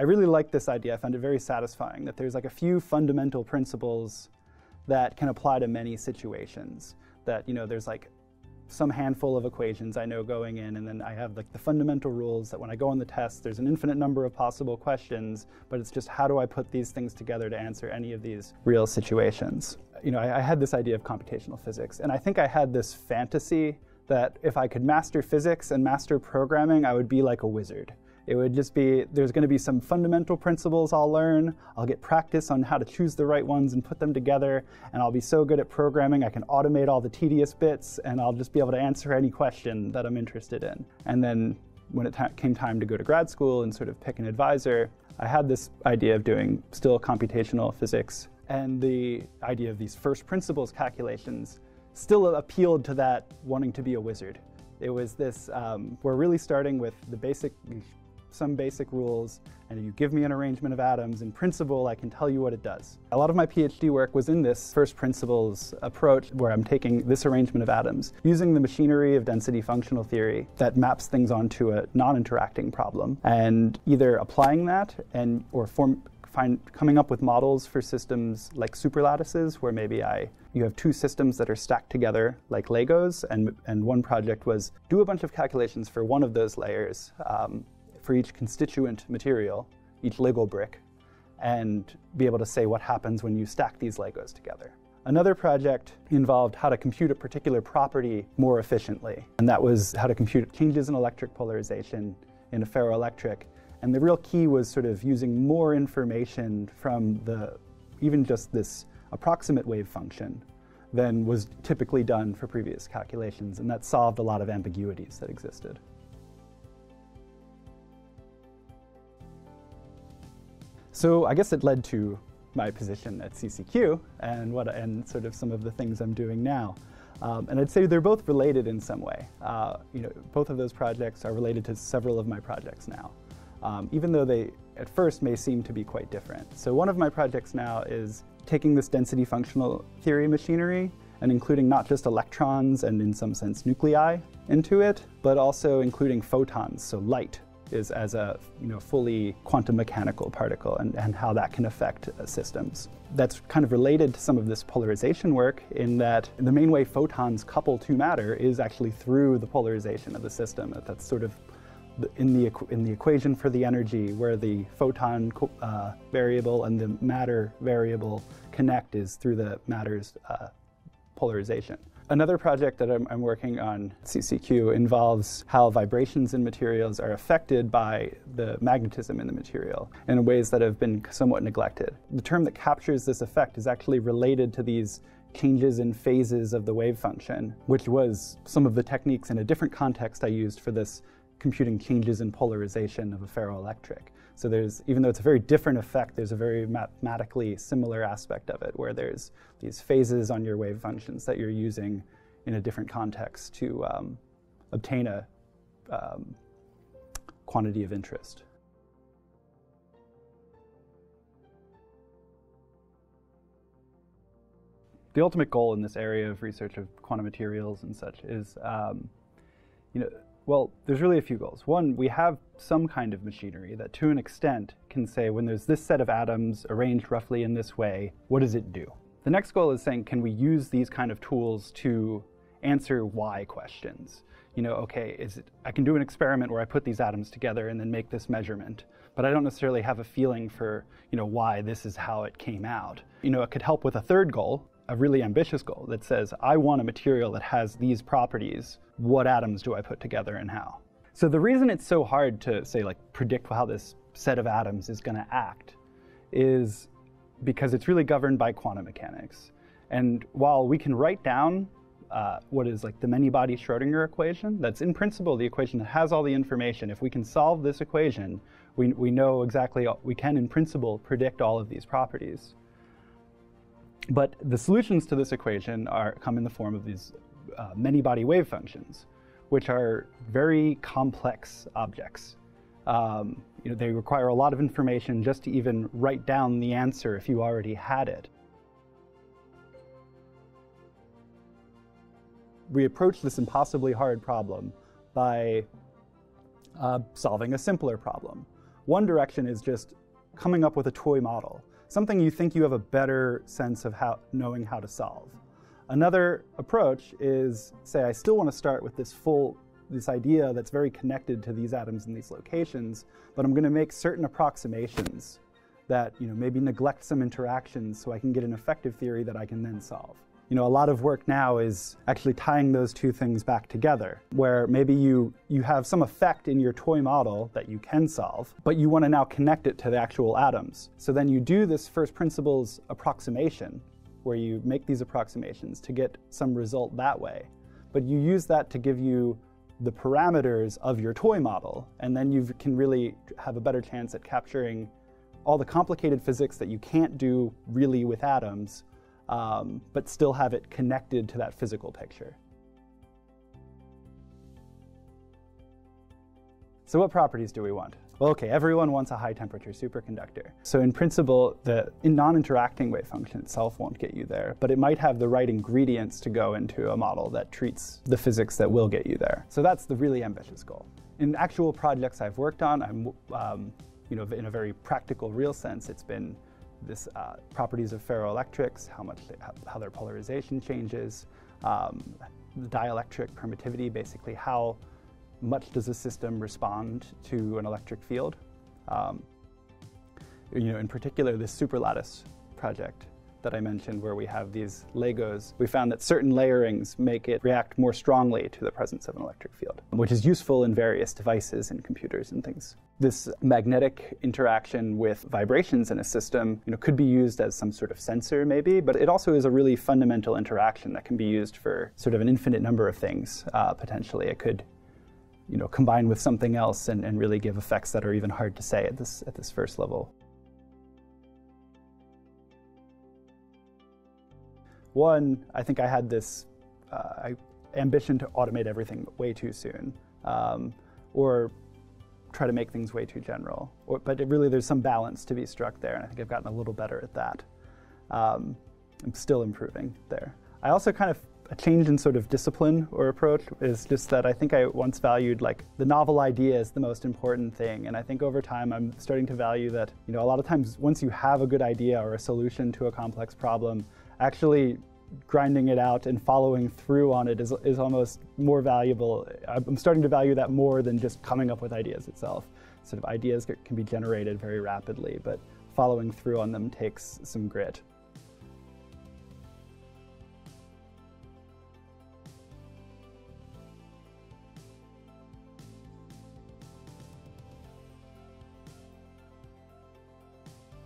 I really like this idea. I found it very satisfying that there's like a few fundamental principles that can apply to many situations. That, you know, there's like some handful of equations I know going in, and then I have like the fundamental rules that when I go on the test, there's an infinite number of possible questions, but it's just how do I put these things together to answer any of these real situations. You know, I, I had this idea of computational physics, and I think I had this fantasy that if I could master physics and master programming, I would be like a wizard. It would just be there's going to be some fundamental principles I'll learn. I'll get practice on how to choose the right ones and put them together. And I'll be so good at programming, I can automate all the tedious bits and I'll just be able to answer any question that I'm interested in. And then when it came time to go to grad school and sort of pick an advisor, I had this idea of doing still computational physics. And the idea of these first principles calculations still appealed to that wanting to be a wizard. It was this, um, we're really starting with the basic some basic rules, and you give me an arrangement of atoms, in principle, I can tell you what it does. A lot of my PhD work was in this first principles approach, where I'm taking this arrangement of atoms, using the machinery of density functional theory that maps things onto a non-interacting problem, and either applying that and or form, find, coming up with models for systems like superlattices, where maybe I you have two systems that are stacked together like Legos, and, and one project was do a bunch of calculations for one of those layers, um, for each constituent material, each Lego brick, and be able to say what happens when you stack these Legos together. Another project involved how to compute a particular property more efficiently, and that was how to compute changes in electric polarization in a ferroelectric. And the real key was sort of using more information from the even just this approximate wave function than was typically done for previous calculations, and that solved a lot of ambiguities that existed. So I guess it led to my position at CCQ and what and sort of some of the things I'm doing now. Um, and I'd say they're both related in some way. Uh, you know, both of those projects are related to several of my projects now, um, even though they at first may seem to be quite different. So one of my projects now is taking this density functional theory machinery and including not just electrons and in some sense nuclei into it, but also including photons, so light, is as a you know, fully quantum mechanical particle and, and how that can affect uh, systems. That's kind of related to some of this polarization work in that the main way photons couple to matter is actually through the polarization of the system. That's sort of in the, in the equation for the energy where the photon uh, variable and the matter variable connect is through the matter's uh, polarization. Another project that I'm, I'm, working on CCQ involves how vibrations in materials are affected by the magnetism in the material in ways that have been somewhat neglected. The term that captures this effect is actually related to these changes in phases of the wave function, which was some of the techniques in a different context I used for this computing changes in polarization of a ferroelectric. So there's, even though it's a very different effect, there's a very mathematically similar aspect of it where there's these phases on your wave functions that you're using in a different context to um, obtain a um, quantity of interest. The ultimate goal in this area of research of quantum materials and such is, um, you know, well, there's really a few goals. One, we have some kind of machinery that to an extent can say when there's this set of atoms arranged roughly in this way, what does it do? The next goal is saying, can we use these kind of tools to answer why questions? You know, okay, is it, I can do an experiment where I put these atoms together and then make this measurement, but I don't necessarily have a feeling for, you know, why this is how it came out. You know, it could help with a third goal, a really ambitious goal that says, I want a material that has these properties. What atoms do I put together and how? So the reason it's so hard to say, like, predict how this set of atoms is going to act is because it's really governed by quantum mechanics. And while we can write down uh, what is like the many-body Schrodinger equation, that's in principle the equation that has all the information. If we can solve this equation, we, we know exactly, we can in principle predict all of these properties. But the solutions to this equation are, come in the form of these uh, many-body wave functions, which are very complex objects. Um, you know, they require a lot of information just to even write down the answer if you already had it. We approach this impossibly hard problem by uh, solving a simpler problem. One direction is just coming up with a toy model, something you think you have a better sense of how knowing how to solve. Another approach is say I still want to start with this full this idea that's very connected to these atoms in these locations, but I'm going to make certain approximations that you know maybe neglect some interactions so I can get an effective theory that I can then solve. You know, a lot of work now is actually tying those two things back together, where maybe you you have some effect in your toy model that you can solve, but you want to now connect it to the actual atoms. So then you do this first principles approximation, where you make these approximations to get some result that way. But you use that to give you the parameters of your toy model, and then you can really have a better chance at capturing all the complicated physics that you can't do really with atoms, um, but still have it connected to that physical picture. So what properties do we want? Well, okay, everyone wants a high temperature superconductor. So in principle, the non-interacting wave function itself won't get you there, but it might have the right ingredients to go into a model that treats the physics that will get you there. So that's the really ambitious goal. In actual projects I've worked on, I'm, um, you know, in a very practical, real sense, it's been this uh, properties of ferroelectrics, how much they, how, their polarization changes, um, dielectric permittivity, basically how much does a system respond to an electric field. Um, you know, in particular, this superlattice project that I mentioned where we have these Legos, we found that certain layerings make it react more strongly to the presence of an electric field, which is useful in various devices and computers and things. This magnetic interaction with vibrations in a system you know, could be used as some sort of sensor maybe, but it also is a really fundamental interaction that can be used for sort of an infinite number of things uh, potentially. It could you know, combine with something else and, and really give effects that are even hard to say at this, at this first level. One, I think I had this uh, ambition to automate everything way too soon, um, or try to make things way too general. Or, but really, there's some balance to be struck there, and I think I've gotten a little better at that. Um, I'm still improving there. I also kind of a change in sort of discipline or approach is just that I think I once valued like the novel idea is the most important thing. And I think over time I'm starting to value that, you know, a lot of times once you have a good idea or a solution to a complex problem, actually grinding it out and following through on it is, is almost more valuable. I'm starting to value that more than just coming up with ideas itself. Sort of ideas can be generated very rapidly, but following through on them takes some grit.